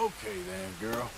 Okay then, girl.